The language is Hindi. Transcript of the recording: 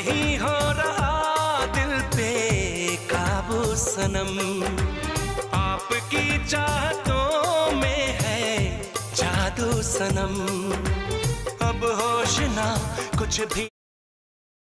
नहीं हो रहा दिल पे काबू सनम। आपकी चाहतों में है जादू सनम। अब होश ना कुछ भी